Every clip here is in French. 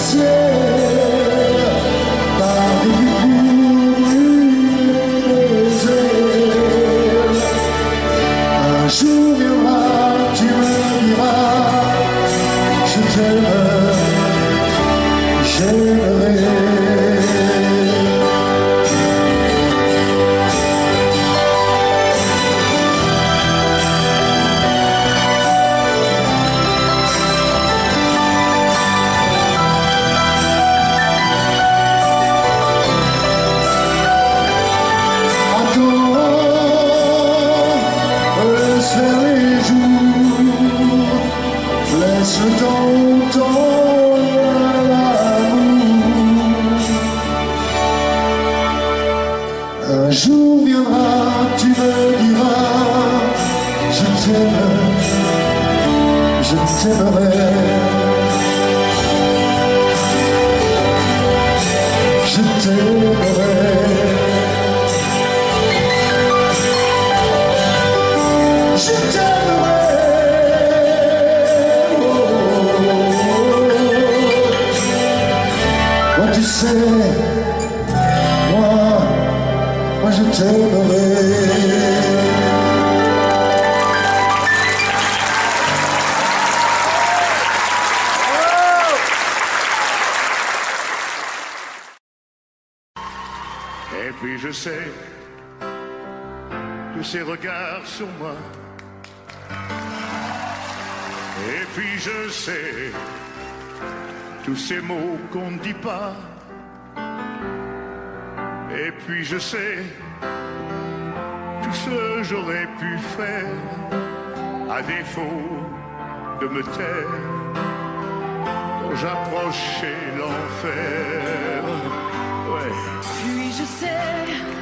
say. j'aurais pu faire à défaut de me taire quand j'approchais l'enfer. Ouais. Puis je sais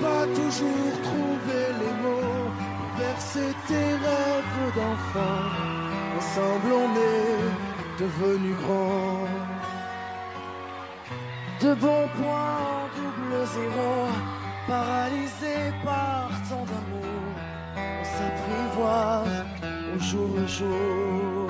pas toujours trouver les mots verser tes rêves d'enfant. Ensemble, on est devenus grands. De bons points, double zéro, paralysés par tant d'amour. On s'apprivoise au jour le jour.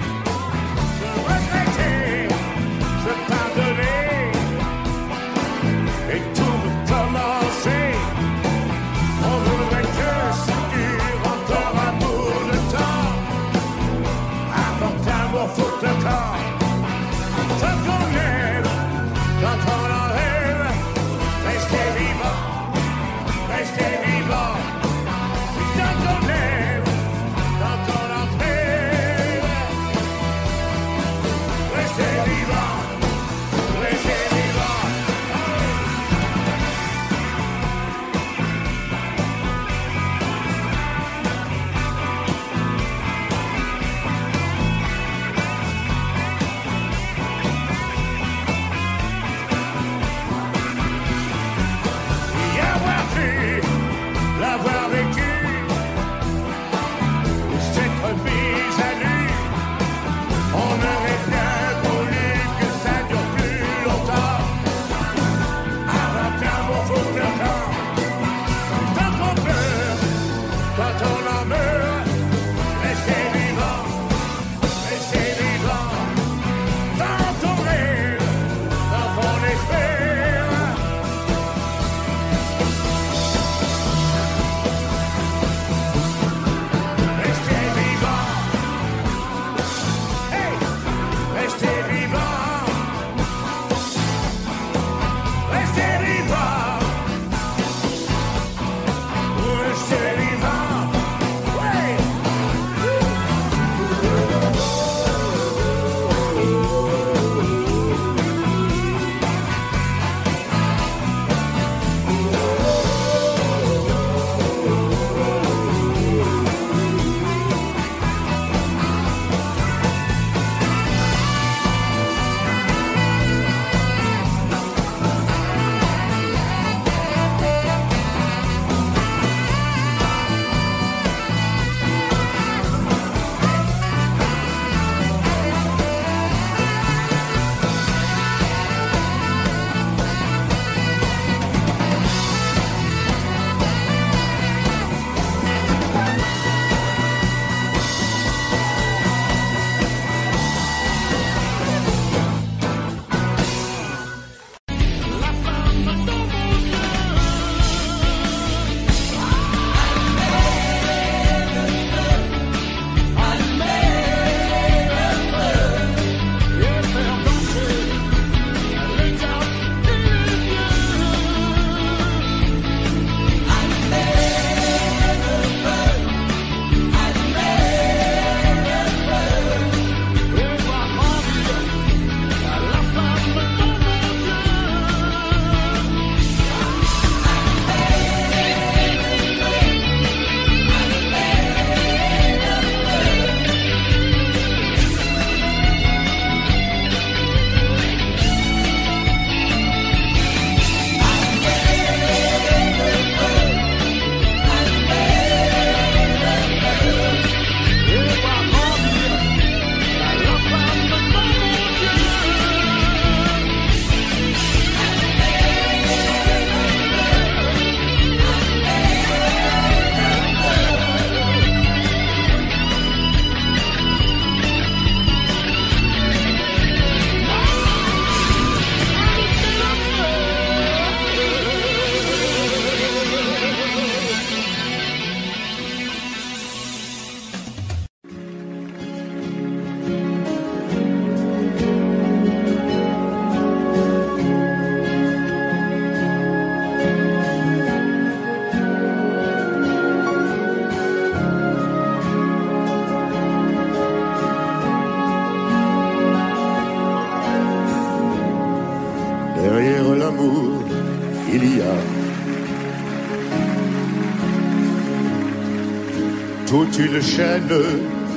chaîne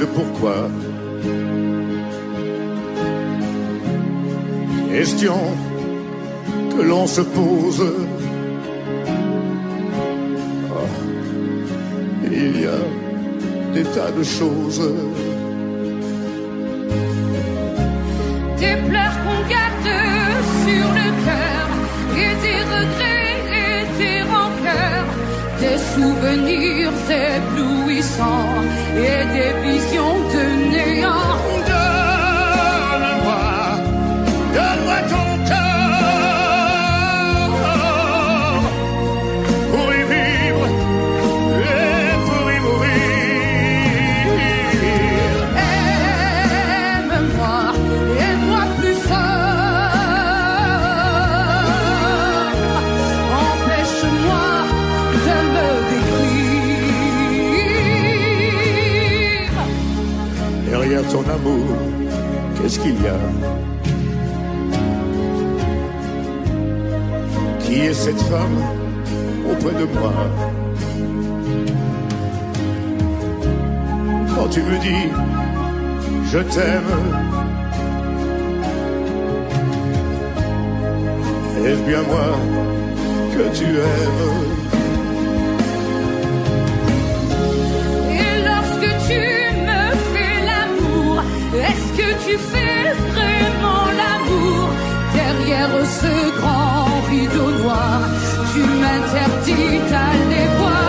de pourquoi. Question que l'on se pose. Oh, il y a des tas de choses. Des pleurs qu'on garde sur le cœur, et des regrets et des rancœurs, des souvenirs éblouissants et des visions ton amour, qu'est-ce qu'il y a? Qui est cette femme auprès de moi? Quand tu me dis je t'aime, est-ce bien moi que tu aimes? ce grand rideau noir, tu m'interdis d'aller voir.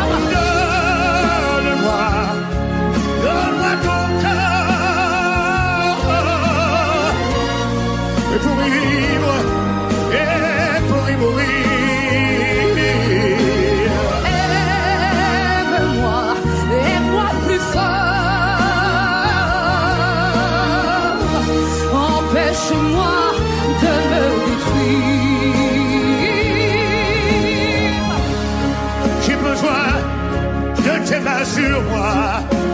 Criciúma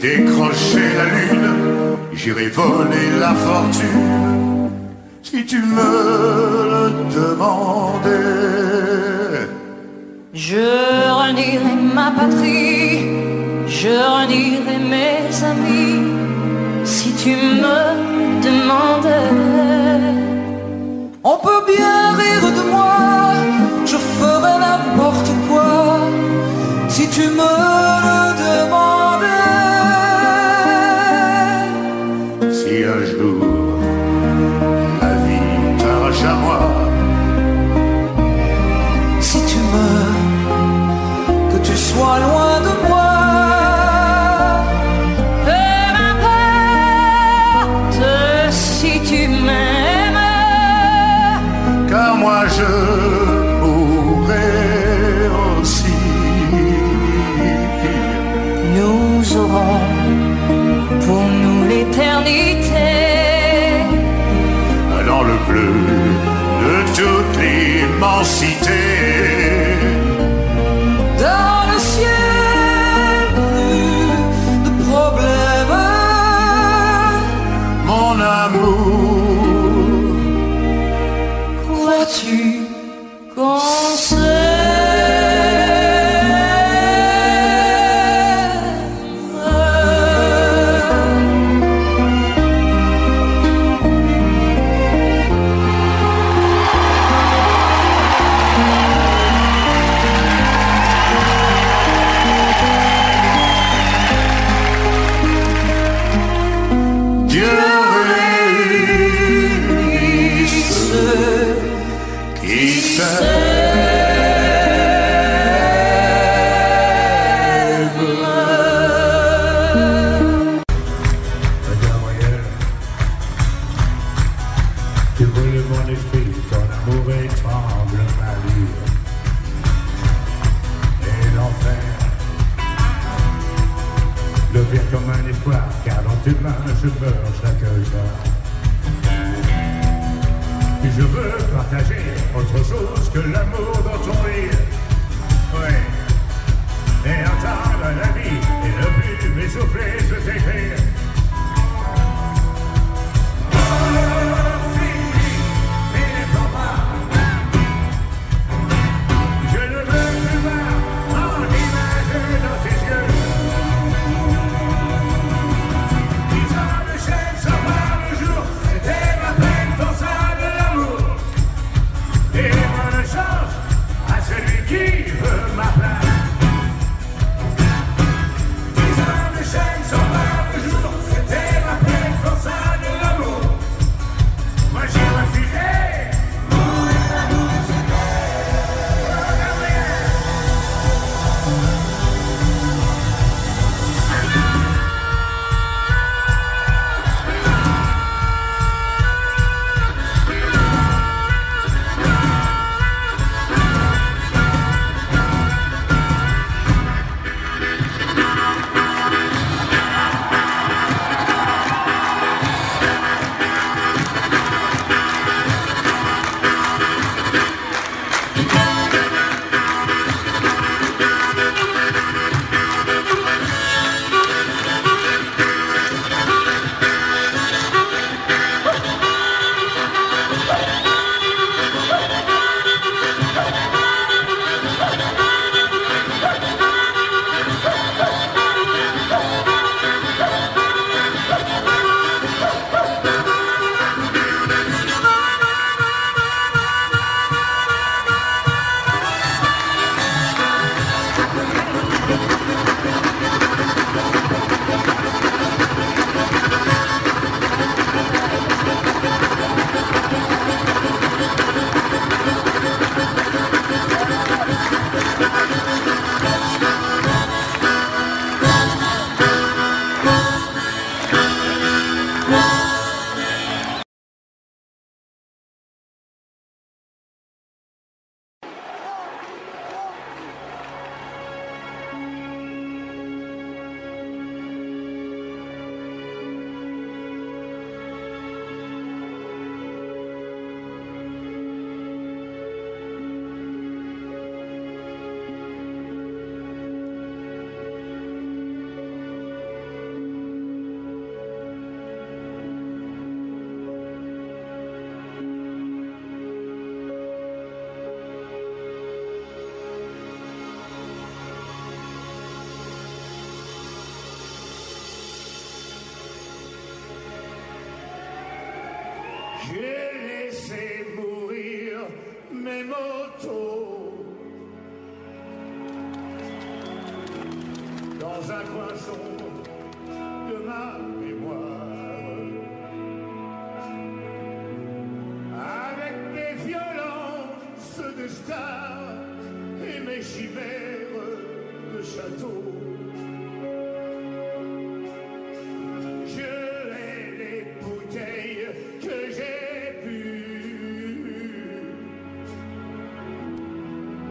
décrocher la lune, j'irai voler la fortune, si tu me le demandais. Je renierai ma patrie, je renierai mes amis, si tu me demandais. On peut bien rire de moi, je ferai n'importe quoi, si tu me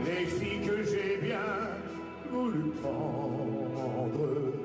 les filles que j'ai bien voulu prendre.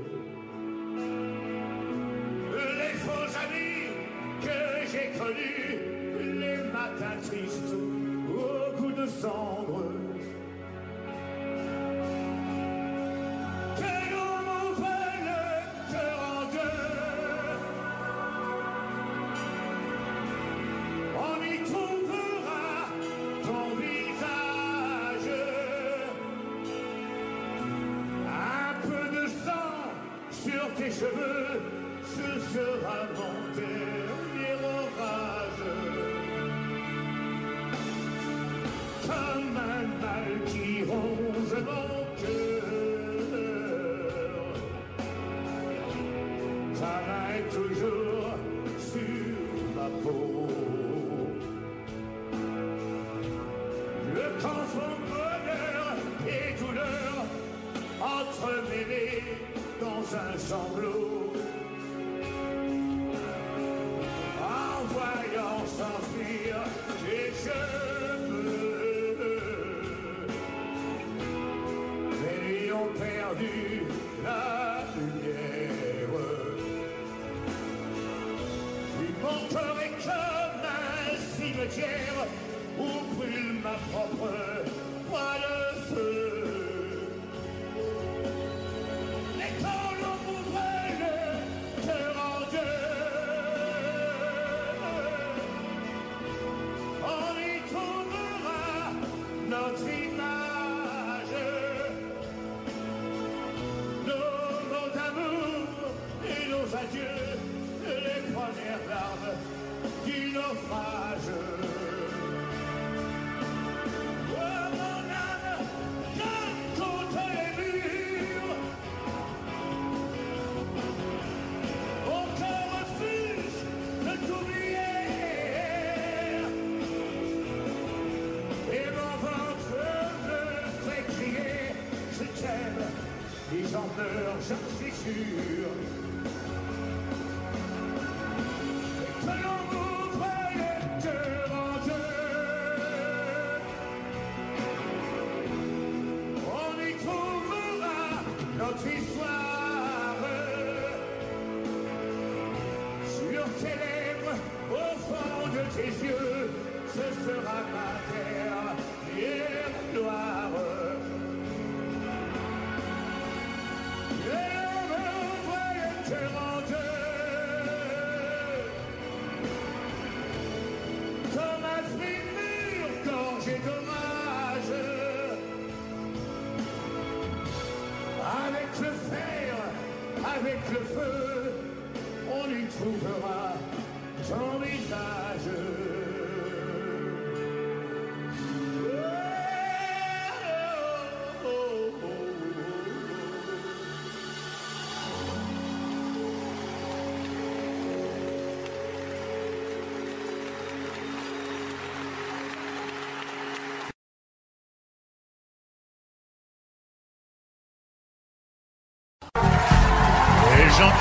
jail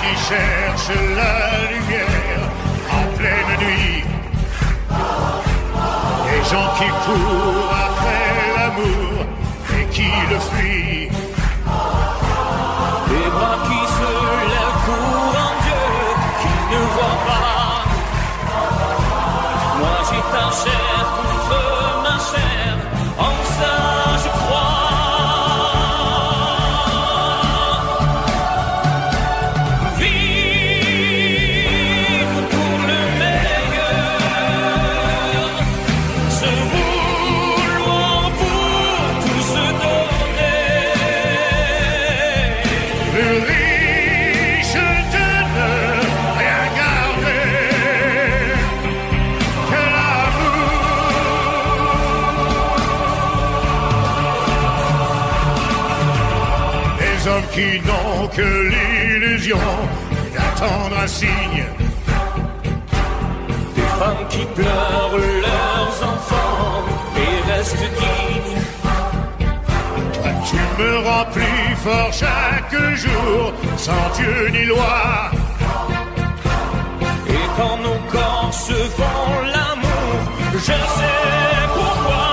qui cherche la lumière en pleine nuit. Des gens qui courent après l'amour et qui le fuient. Des bras qui se lèvent pour un Dieu qui ne voit pas. Moi j'ai ta chair qui n'ont que l'illusion d'attendre un signe. Des femmes qui pleurent leurs enfants et restent dignes. Toi, tu me rends plus fort chaque jour, sans Dieu ni loi. Et quand nos corps se font l'amour, je sais pourquoi.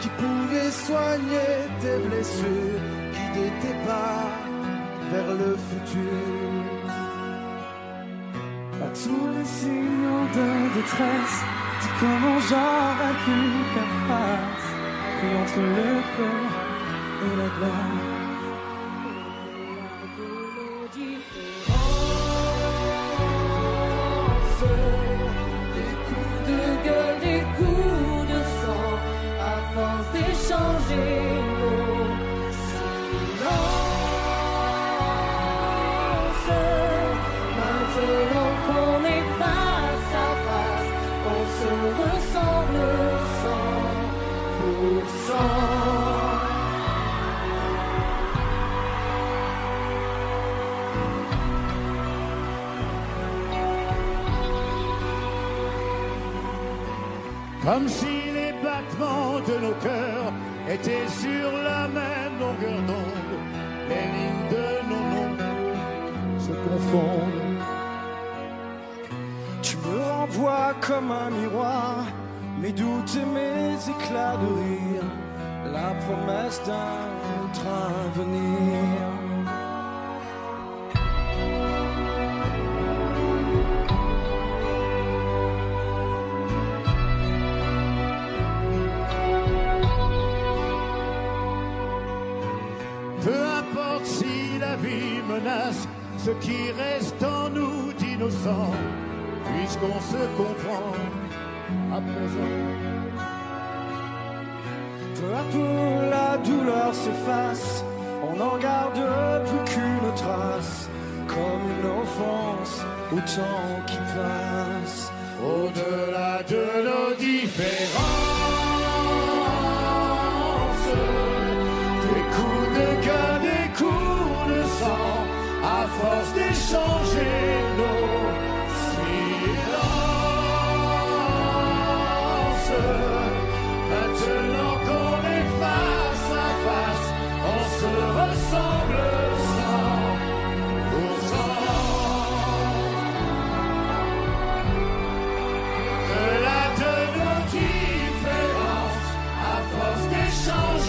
Qui pouvaient soigner tes blessures, guider tes pas vers le futur. À tous les signaux de détresse, dis comment j'aurais pu faire face. Et entre le feu et la glace. Comme si les battements de nos cœurs étaient sur la même longueur d'onde. Les lignes de nos noms se confondent. Tu me renvoies comme un miroir, mes doutes et mes éclats de rire, la promesse d'un train à ce qui reste en nous d'innocent, puisqu'on se comprend à présent. Peu à peu la douleur s'efface, on n'en garde plus qu'une trace, comme une offense au temps qui passe. Au-delà de nos différences,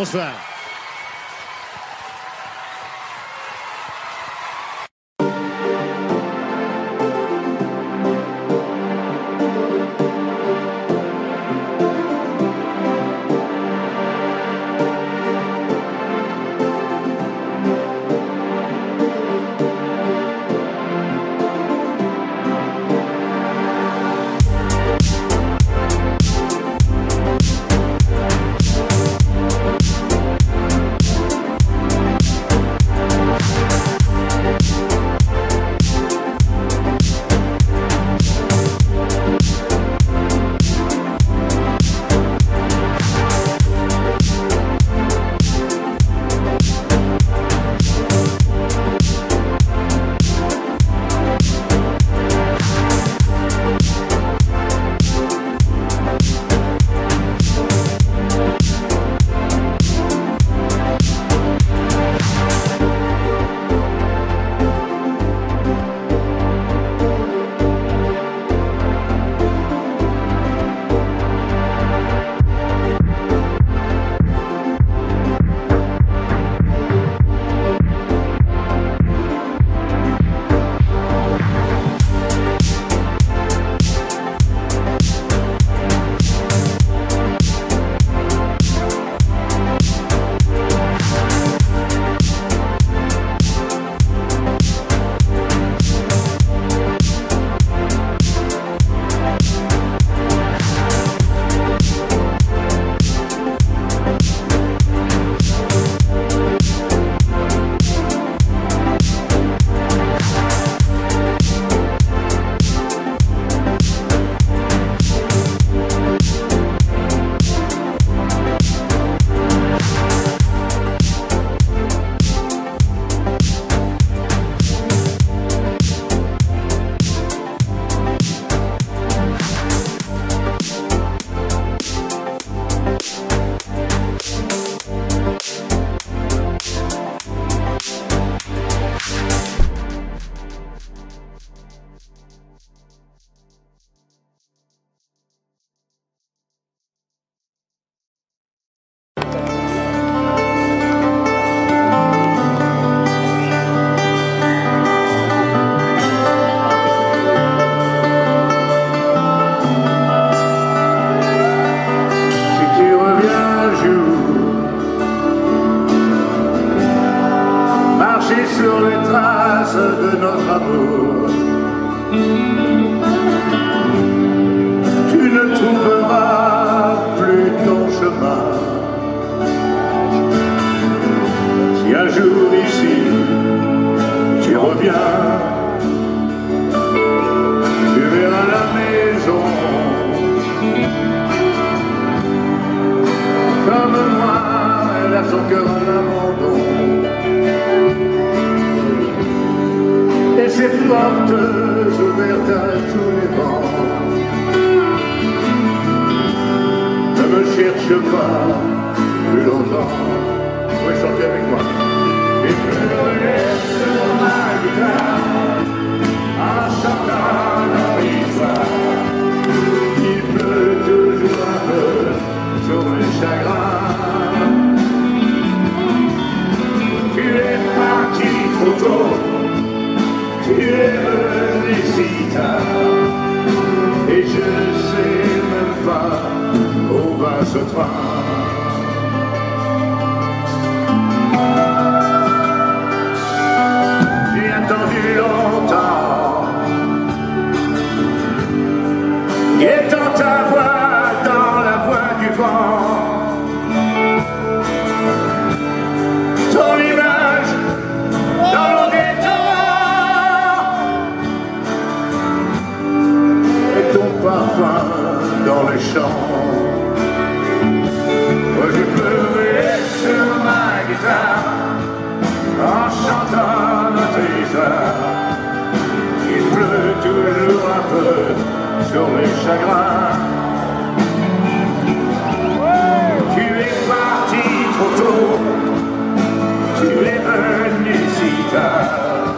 オス champs Moi je pleurais sur ma guitare En chantant notre histoire Il pleut toujours un peu sur les chagrins. Tu es parti trop tôt. Tu es venu si tard.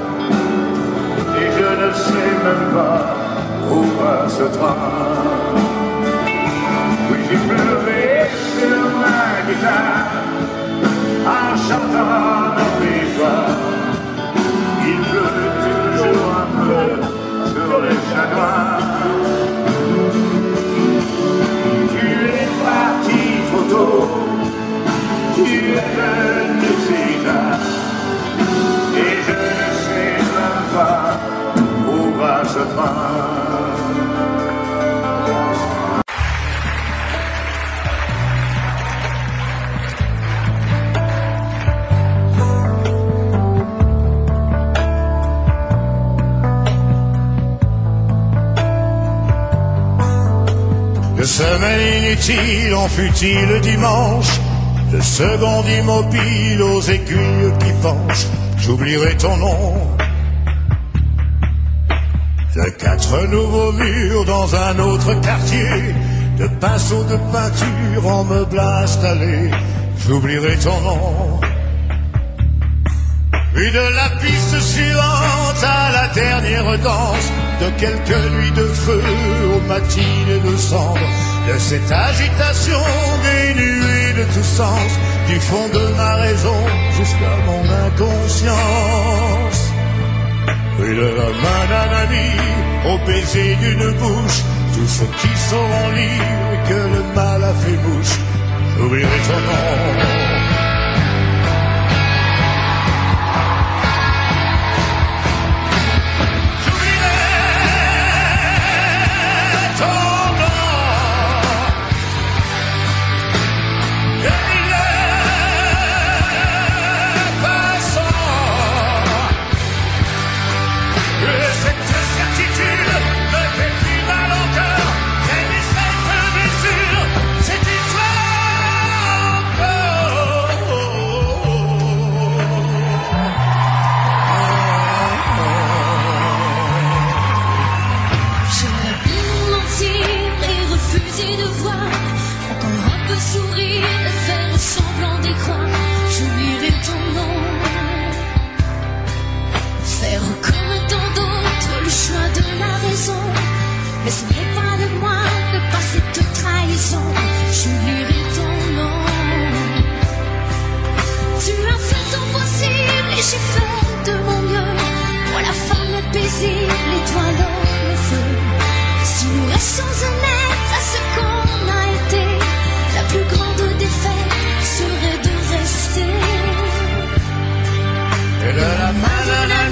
Et je ne sais même pas où va ce train J'ai pleuré sur ma guitare En chantant notre histoire Il pleut toujours un peu sur les chagrins Tu es parti trop tôt tu es venu si Et je ne sais même pas où va ce train en fut-il dimanche De seconde immobile aux aiguilles qui penchent J'oublierai ton nom. De quatre nouveaux murs dans un autre quartier De pinceaux de peinture en meubles installés J'oublierai ton nom. Puis de la piste suivante à la dernière danse De quelques nuits de feu aux matinées de cendre De cette agitation dénuée de tout sens Du fond de ma raison jusqu'à mon inconscience. De la main d'un ami au baiser d'une bouche Tous ceux qui sauront lire que le mal a fait bouche J'oublierai ton nom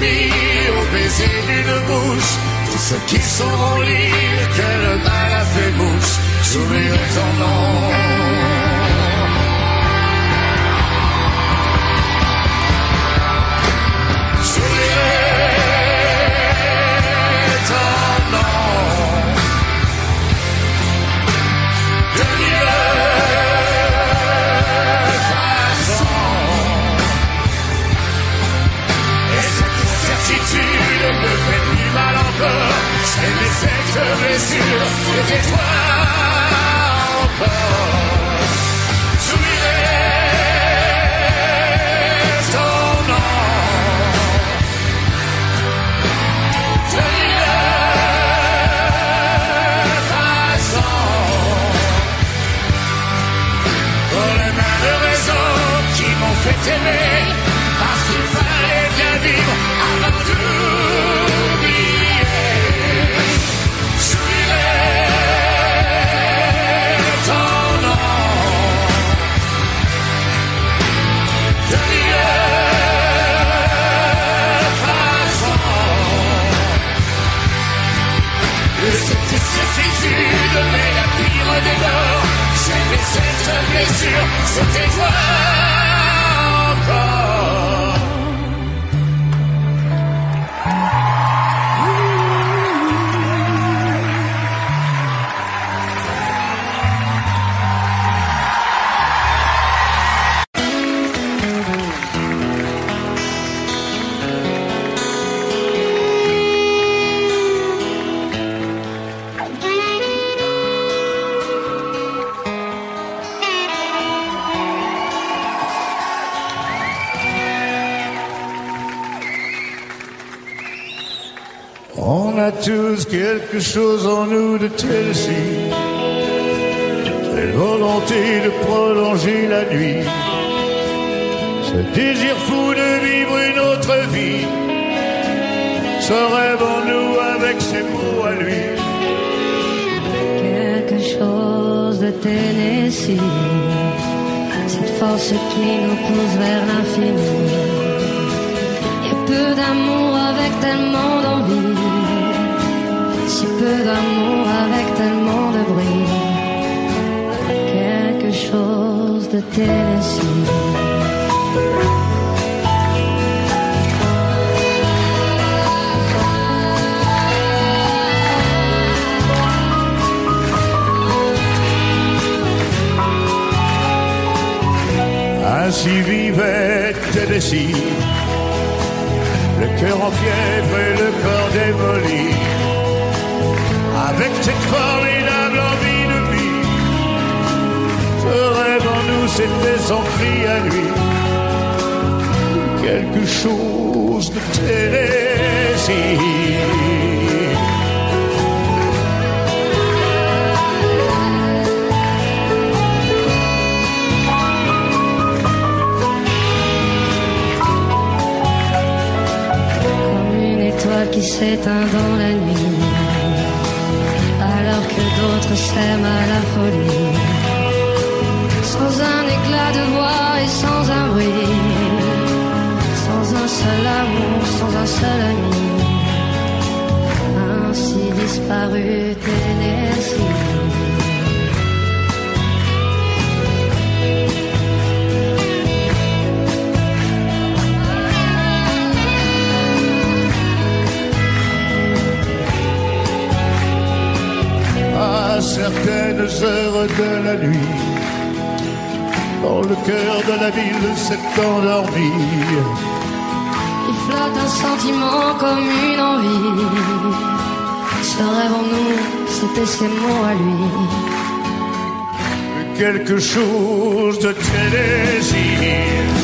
d'un ami au baiser d'une bouche Tous ceux qui sauront lire que le mal a fait mouche J'oublierai ton nom de Tennessee. Cette volonté de prolonger la nuit. Ce désir fou de vivre une autre vie. Ce rêve en nous avec ses mots à lui. quelque chose de Tennessee, cette force qui nous pousse vers l'infini. Et peu d'amour avec tellement d'envie, si peu d'amour Ainsi vivait Tennessee, le cœur en fièvre et le corps démoli, avec cette formidable rêve en nous, c'était son cri à lui, quelque chose de Tennessee. qui s'éteint dans la nuit, alors que d'autres s'aiment à la folie, sans un éclat de voix et sans un bruit, sans un seul amour, sans un seul ami, ainsi disparu Tennessee. à certaines heures de la nuit, quand le cœur de la ville s'est endormi, Il flotte un sentiment comme une envie. Ce rêve en nous, c'était ses mots à lui. quelque chose de Tennessee. Il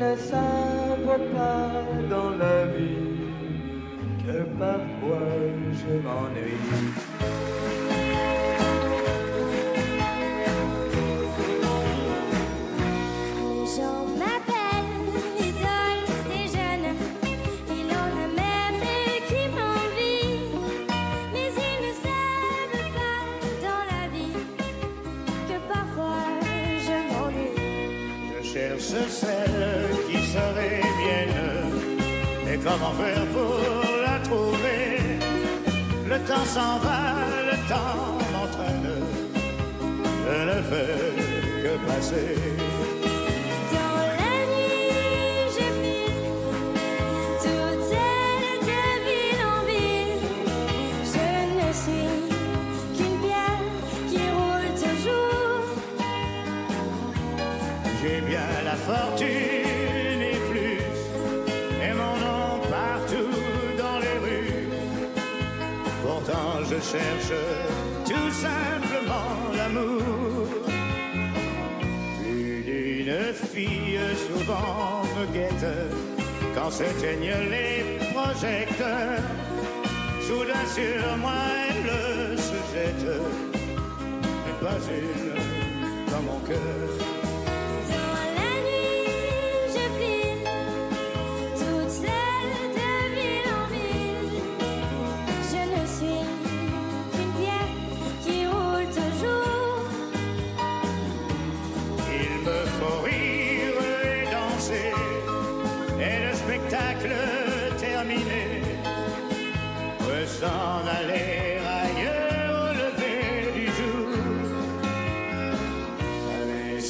ne savent pas dans la vie que parfois je m'ennuie. comment faire pour la trouver Le temps s'en va, le temps m'entraîne, je ne fais que passer. cherche tout simplement l'amour. Plus d'une fille souvent me guette quand s'éteignent les projecteurs. Soudain sur moi elle se jette, mais pas une dans mon cœur.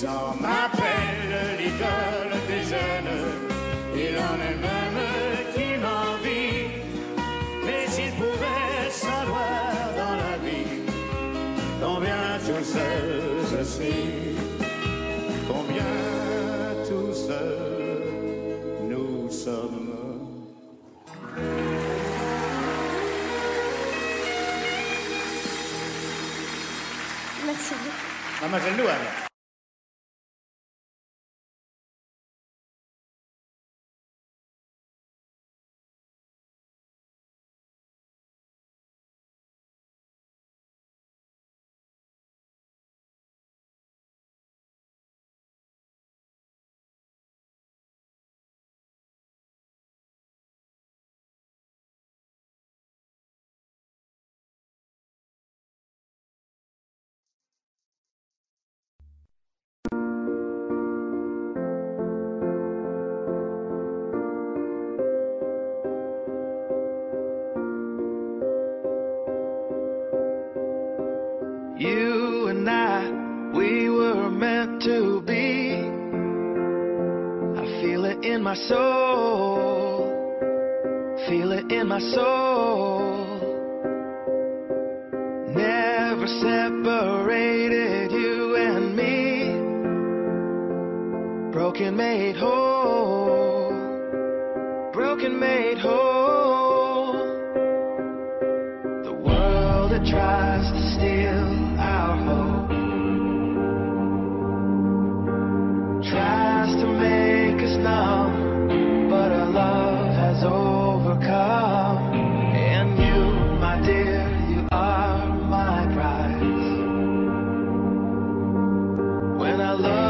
gens m'appellent l'idole des jeunes, il en est même qui m'envie, mais s'ils pouvaient savoir dans la vie, combien tout seul je suis, combien tout seul nous sommes. Merci. Mademoiselle Louane. soul. Feel it in my soul. I love.